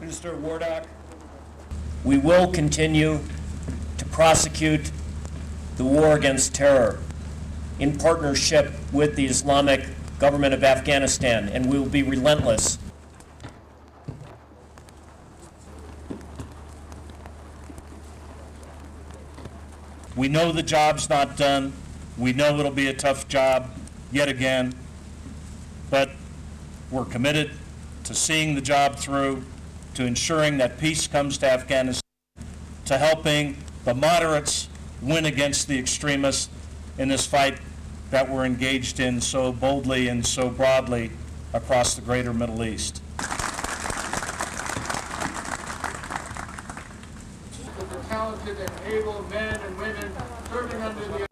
Minister Wardak, we will continue to prosecute the war against terror in partnership with the Islamic government of Afghanistan, and we will be relentless We know the job's not done. We know it'll be a tough job yet again. But we're committed to seeing the job through, to ensuring that peace comes to Afghanistan, to helping the moderates win against the extremists in this fight that we're engaged in so boldly and so broadly across the greater Middle East. talented and able men and women serving under the